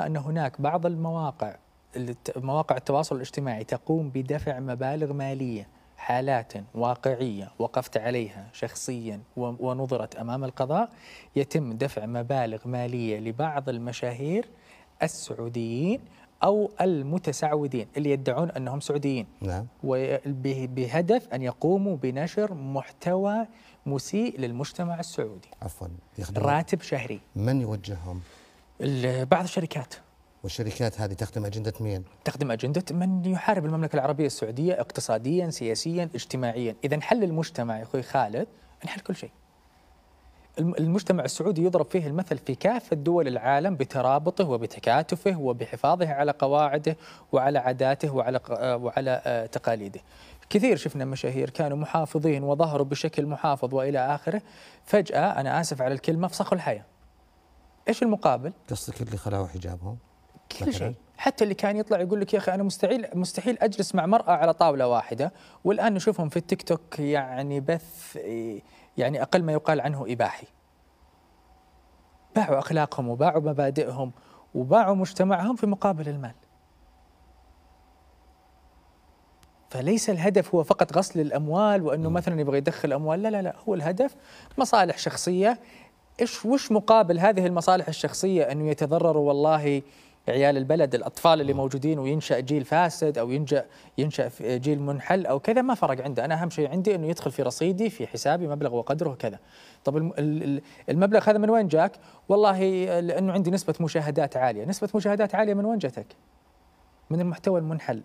أن هناك بعض المواقع مواقع التواصل الاجتماعي تقوم بدفع مبالغ مالية حالات واقعية وقفت عليها شخصيا ونظرت أمام القضاء يتم دفع مبالغ مالية لبعض المشاهير السعوديين أو المتسعودين اللي يدعون أنهم سعوديين. نعم. بهدف أن يقوموا بنشر محتوى مسيء للمجتمع السعودي. عفوا راتب شهري. من يوجههم؟ بعض الشركات والشركات هذه تخدم أجندة مين؟ تخدم أجندة من يحارب المملكة العربية السعودية اقتصاديا سياسيا اجتماعيا إذا انحل المجتمع يا أخوي خالد انحل كل شيء المجتمع السعودي يضرب فيه المثل في كافة دول العالم بترابطه وبتكاتفه وبحفاظه على قواعده وعلى عاداته وعلى وعلى آه، تقاليده. كثير شفنا مشاهير كانوا محافظين وظهروا بشكل محافظ وإلى آخره، فجأة أنا آسف على الكلمة فسخوا الحياة. إيش المقابل؟ قصدك اللي خلعوا حجابهم؟ كل شيء. حتى اللي كان يطلع يقول لك يا أخي أنا مستحيل مستحيل أجلس مع مرأة على طاولة واحدة. والآن نشوفهم في التيك توك يعني بث يعني أقل ما يقال عنه إباحي. باعوا أخلاقهم وباعوا مبادئهم وباعوا مجتمعهم في مقابل المال. فليس الهدف هو فقط غسل الأموال وأنه مثلا يبغى يدخل أموال لا لا لا. هو الهدف مصالح شخصية إيش وش مقابل هذه المصالح الشخصية إنه يتضرروا والله عيال البلد الأطفال اللي موجودين وينشأ جيل فاسد أو ينشأ ينشا جيل منحل أو كذا ما فرق عنده. أنا أهم شيء عندي إنه يدخل في رصيدي في حسابي مبلغ وقدره كذا طب المبلغ هذا من وين جاك؟ والله لأنه عندي نسبة مشاهدات عالية. نسبة مشاهدات عالية من وين جاتك؟ من المحتوى المنحل.